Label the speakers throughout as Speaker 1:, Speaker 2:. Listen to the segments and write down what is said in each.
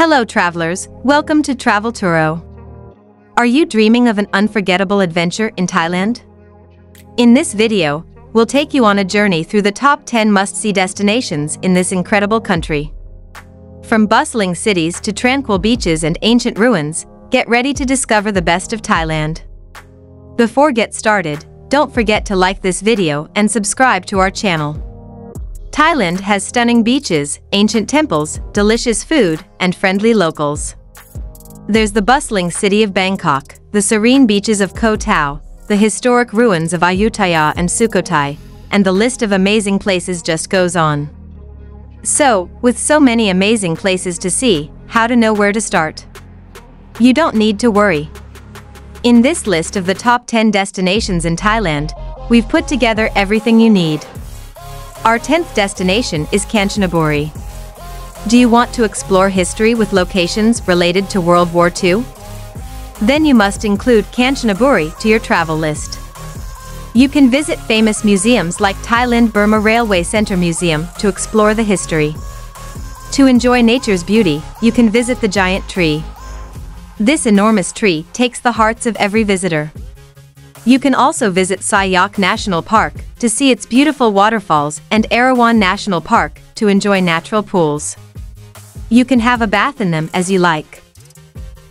Speaker 1: Hello travelers, welcome to Travel Turo. Are you dreaming of an unforgettable adventure in Thailand? In this video, we'll take you on a journey through the top 10 must-see destinations in this incredible country. From bustling cities to tranquil beaches and ancient ruins, get ready to discover the best of Thailand. Before get started, don't forget to like this video and subscribe to our channel. Thailand has stunning beaches, ancient temples, delicious food, and friendly locals. There's the bustling city of Bangkok, the serene beaches of Koh Tao, the historic ruins of Ayutthaya and Sukhothai, and the list of amazing places just goes on. So, with so many amazing places to see, how to know where to start? You don't need to worry. In this list of the top 10 destinations in Thailand, we've put together everything you need. Our 10th destination is Kanchanaburi. Do you want to explore history with locations related to World War II? Then you must include Kanchanaburi to your travel list. You can visit famous museums like Thailand Burma Railway Center Museum to explore the history. To enjoy nature's beauty, you can visit the giant tree. This enormous tree takes the hearts of every visitor. You can also visit Sai Yok National Park to see its beautiful waterfalls and Erawan National Park to enjoy natural pools. You can have a bath in them as you like.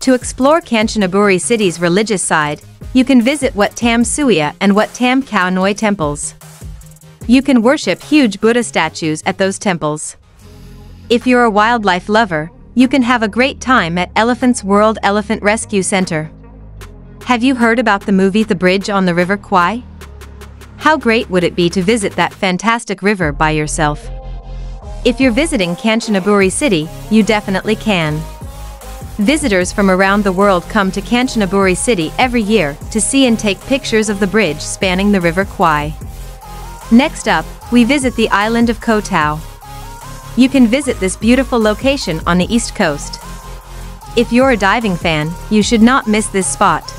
Speaker 1: To explore Kanchanaburi city's religious side, you can visit Wat Tam Suya and Wat Tam Khao Noi temples. You can worship huge Buddha statues at those temples. If you're a wildlife lover, you can have a great time at Elephants World Elephant Rescue Center. Have you heard about the movie The Bridge on the River Kwai? How great would it be to visit that fantastic river by yourself? If you're visiting Kanchanaburi City, you definitely can. Visitors from around the world come to Kanchanaburi City every year to see and take pictures of the bridge spanning the River Kwai. Next up, we visit the island of Koh Tao. You can visit this beautiful location on the east coast. If you're a diving fan, you should not miss this spot.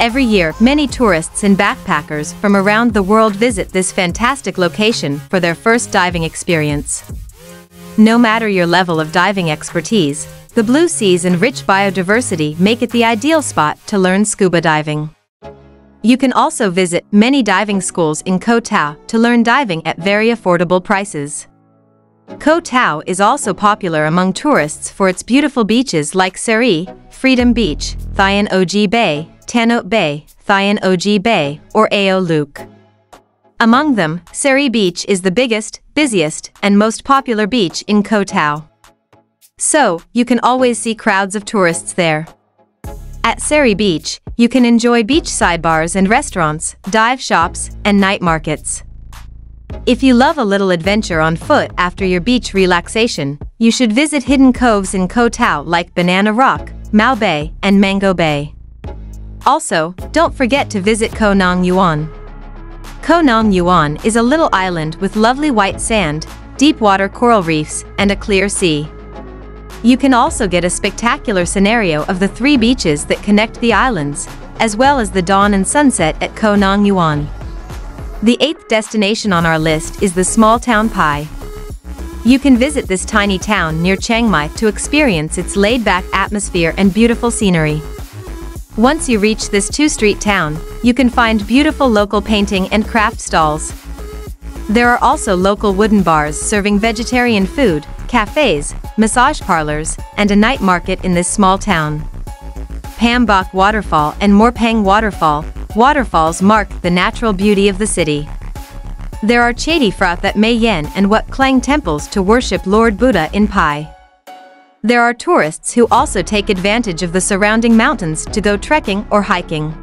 Speaker 1: Every year, many tourists and backpackers from around the world visit this fantastic location for their first diving experience. No matter your level of diving expertise, the blue seas and rich biodiversity make it the ideal spot to learn scuba diving. You can also visit many diving schools in Koh Tao to learn diving at very affordable prices. Koh Tao is also popular among tourists for its beautiful beaches like Sairee, Freedom Beach, Thian Og Bay, Tanot Bay, Thian Og Bay, or Ao Leuk. Among them, Sairee Beach is the biggest, busiest, and most popular beach in Koh Tao. So, you can always see crowds of tourists there. At Sairee Beach, you can enjoy beachside bars and restaurants, dive shops, and night markets. If you love a little adventure on foot after your beach relaxation, you should visit hidden coves in Koh Tao like Banana Rock, Mao Bay, and Mango Bay. Also, don't forget to visit Koh Nang Yuan. Koh Nang Yuan is a little island with lovely white sand, deep water coral reefs, and a clear sea. You can also get a spectacular scenario of the three beaches that connect the islands, as well as the dawn and sunset at Koh Nang Yuan. The eighth destination on our list is the small town Pai. You can visit this tiny town near Chiang Mai to experience its laid-back atmosphere and beautiful scenery. Once you reach this two-street town, you can find beautiful local painting and craft stalls. There are also local wooden bars serving vegetarian food, cafes, massage parlors, and a night market in this small town. Pambok Waterfall and Mo Paeng Waterfall, waterfalls mark the natural beauty of the city. There are Chedi Phrat at Mae Yen and Wat Klang temples to worship Lord Buddha in Pai. There are tourists who also take advantage of the surrounding mountains to go trekking or hiking.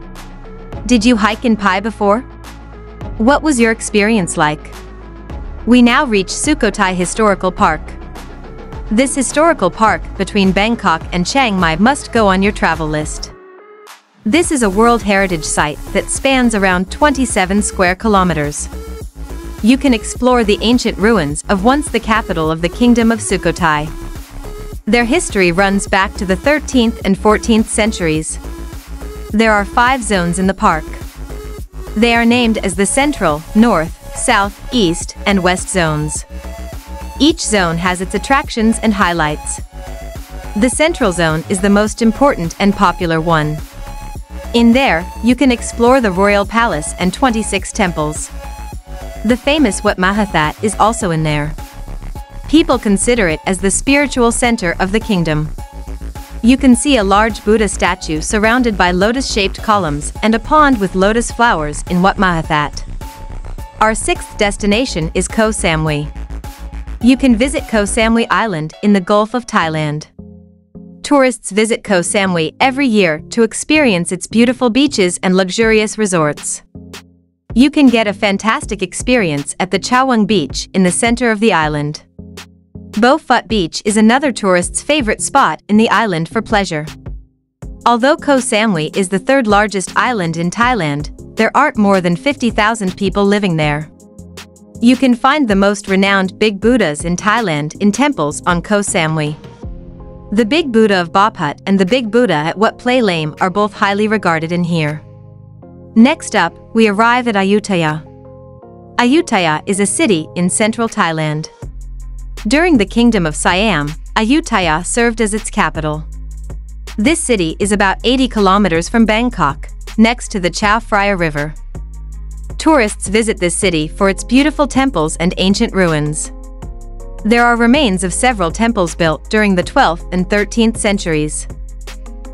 Speaker 1: Did you hike in Pai before? What was your experience like? We now reach Sukhothai Historical Park. This historical park between Bangkok and Chiang Mai must go on your travel list. This is a World Heritage Site that spans around 27 square kilometers. You can explore the ancient ruins of once the capital of the Kingdom of Sukhothai. Their history runs back to the 13th and 14th centuries. There are five zones in the park. They are named as the Central, North, South, East, and West zones. Each zone has its attractions and highlights. The central zone is the most important and popular one. In there, you can explore the royal palace and 26 temples. The famous Wat Mahathat is also in there. People consider it as the spiritual center of the kingdom. You can see a large Buddha statue surrounded by lotus-shaped columns and a pond with lotus flowers in Wat Mahathat. Our sixth destination is Koh Samui. You can visit Koh Samui Island in the Gulf of Thailand. Tourists visit Koh Samui every year to experience its beautiful beaches and luxurious resorts. You can get a fantastic experience at the Chaweng Beach in the center of the island. Bo Phut Beach is another tourist's favorite spot in the island for pleasure. Although Koh Samui is the third largest island in Thailand, there aren't more than 50,000 people living there. You can find the most renowned Big Buddhas in Thailand in temples on Koh Samui. The Big Buddha of Bo Phut and the Big Buddha at Wat Plai Laem are both highly regarded in here. Next up, we arrive at Ayutthaya. Ayutthaya is a city in central Thailand. During the Kingdom of Siam, Ayutthaya served as its capital. This city is about 80 kilometers from Bangkok, next to the Chao Phraya River. Tourists visit this city for its beautiful temples and ancient ruins. There are remains of several temples built during the 12th and 13th centuries.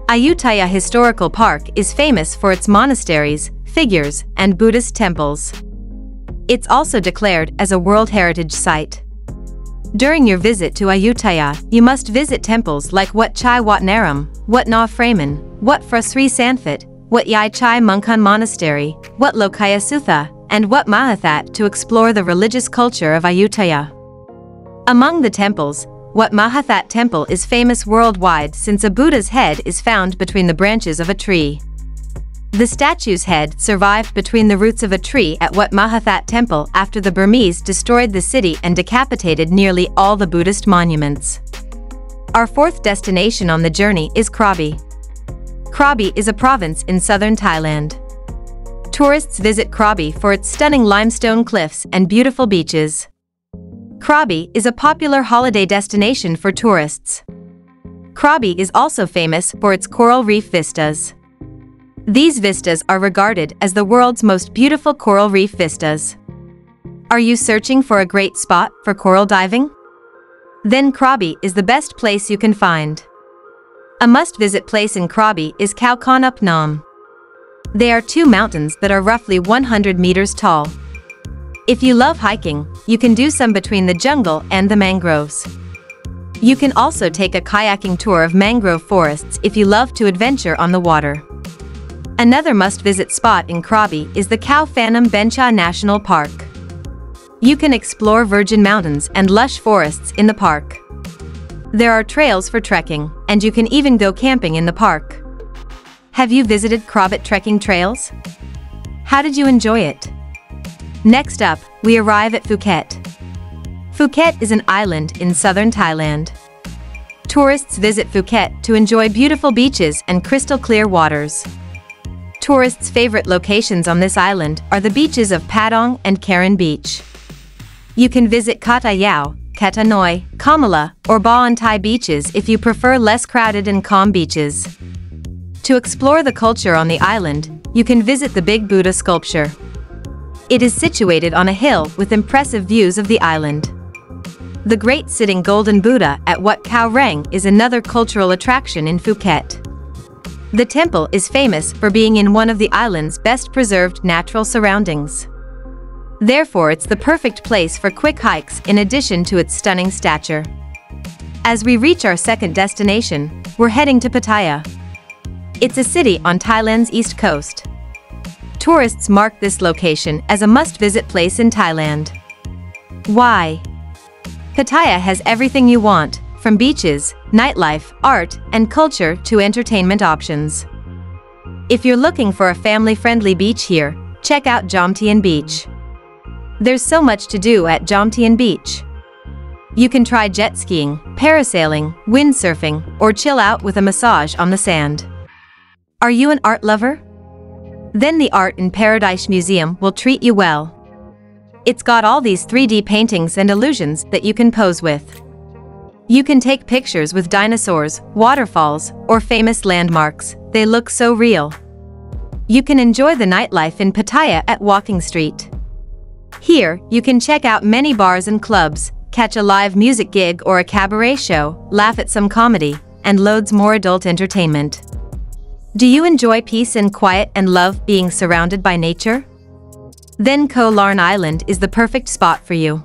Speaker 1: Ayutthaya Historical Park is famous for its monasteries, figures, and Buddhist temples. It's also declared as a World Heritage Site. During your visit to Ayutthaya, you must visit temples like Wat Chai Wat Naram, Wat Na Phra Men, Wat Phra Sri Sanphet, Wat Yai Chai Mongkon Monastery, Wat Lokaya Sutha, and Wat Mahathat to explore the religious culture of Ayutthaya. Among the temples, Wat Mahathat Temple is famous worldwide since a Buddha's head is found between the branches of a tree. The statue's head survived between the roots of a tree at Wat Mahathat Temple after the Burmese destroyed the city and decapitated nearly all the Buddhist monuments. Our fourth destination on the journey is Krabi. Krabi is a province in southern Thailand. Tourists visit Krabi for its stunning limestone cliffs and beautiful beaches. Krabi is a popular holiday destination for tourists. Krabi is also famous for its coral reef vistas. These vistas are regarded as the world's most beautiful coral reef vistas. Are you searching for a great spot for coral diving? Then Krabi is the best place you can find. A must-visit place in Krabi is Khao Khanap Nam. They are two mountains that are roughly 100 meters tall. If you love hiking, you can do some between the jungle and the mangroves. You can also take a kayaking tour of mangrove forests if you love to adventure on the water. Another must-visit spot in Krabi is the Khao Phanom Bencha National Park. You can explore virgin mountains and lush forests in the park. There are trails for trekking, and you can even go camping in the park. Have you visited Krabi trekking trails? How did you enjoy it? Next up, we arrive at Phuket. Phuket is an island in southern Thailand. Tourists visit Phuket to enjoy beautiful beaches and crystal clear waters. Tourists' favorite locations on this island are the beaches of Patong and Karon Beach. You can visit Tai Yao, Koh Noi, Kamala, or Ba On Tai beaches if you prefer less crowded and calm beaches. To explore the culture on the island, you can visit the Big Buddha sculpture. It is situated on a hill with impressive views of the island. The Great Sitting Golden Buddha at Wat Khao Rang is another cultural attraction in Phuket. The temple is famous for being in one of the island's best preserved natural surroundings. Therefore it's the perfect place for quick hikes in addition to its stunning stature. As we reach our second destination, we're heading to Pattaya. It's a city on Thailand's east coast. Tourists mark this location as a must-visit place in Thailand. Why? Pattaya has everything you want, from beaches, nightlife, art, and culture to entertainment options. If you're looking for a family-friendly beach here, check out Jomtien Beach. There's so much to do at Jomtien Beach. You can try jet skiing, parasailing, windsurfing, or chill out with a massage on the sand. Are you an art lover? Then the Art in Paradise Museum will treat you well. It's got all these 3D paintings and illusions that you can pose with. You can take pictures with dinosaurs, waterfalls, or famous landmarks, they look so real. You can enjoy the nightlife in Pattaya at Walking Street. Here, you can check out many bars and clubs, catch a live music gig or a cabaret show, laugh at some comedy, and loads more adult entertainment. Do you enjoy peace and quiet and love being surrounded by nature? Then Koh Larn Island is the perfect spot for you.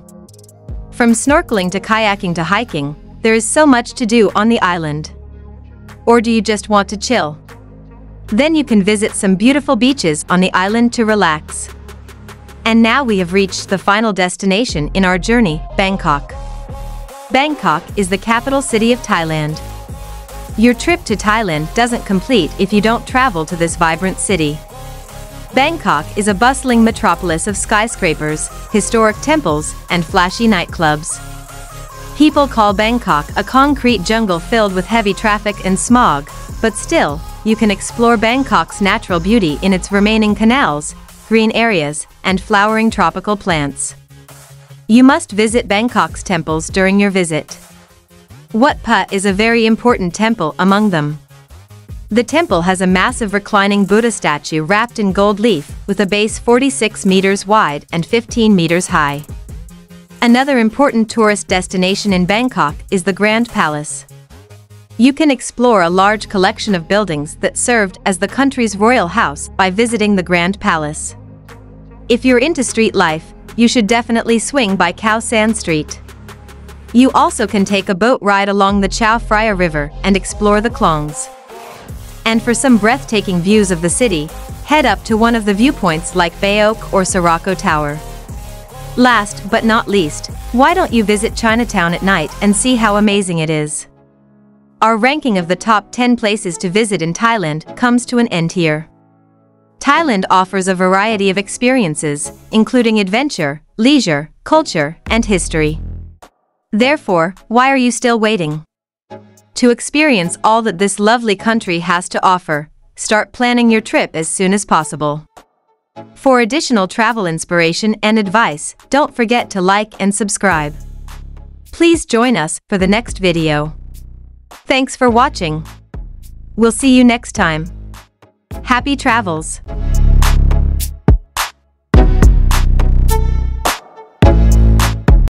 Speaker 1: From snorkeling to kayaking to hiking, there is so much to do on the island. Or do you just want to chill? Then you can visit some beautiful beaches on the island to relax. And now we have reached the final destination in our journey, Bangkok. Bangkok is the capital city of Thailand. Your trip to Thailand doesn't complete if you don't travel to this vibrant city. Bangkok is a bustling metropolis of skyscrapers, historic temples, and flashy nightclubs. People call Bangkok a concrete jungle filled with heavy traffic and smog, but still, you can explore Bangkok's natural beauty in its remaining canals, green areas, and flowering tropical plants. You must visit Bangkok's temples during your visit. Wat Phut is a very important temple among them. The temple has a massive reclining Buddha statue wrapped in gold leaf with a base 46 meters wide and 15 meters high. Another important tourist destination in Bangkok is the Grand Palace. You can explore a large collection of buildings that served as the country's royal house by visiting the Grand Palace. If you're into street life, you should definitely swing by Khao San Street. You also can take a boat ride along the Chao Phraya River and explore the Klongs. And for some breathtaking views of the city, head up to one of the viewpoints like Bayoke or Sirocco Tower. Last but not least, why don't you visit Chinatown at night and see how amazing it is? Our ranking of the top 10 places to visit in Thailand comes to an end here. Thailand offers a variety of experiences, including adventure, leisure, culture, and history. Therefore, why are you still waiting? To experience all that this lovely country has to offer, start planning your trip as soon as possible. For additional travel inspiration and advice, don't forget to like and subscribe. Please join us for the next video. Thanks for watching. We'll see you next time. Happy travels!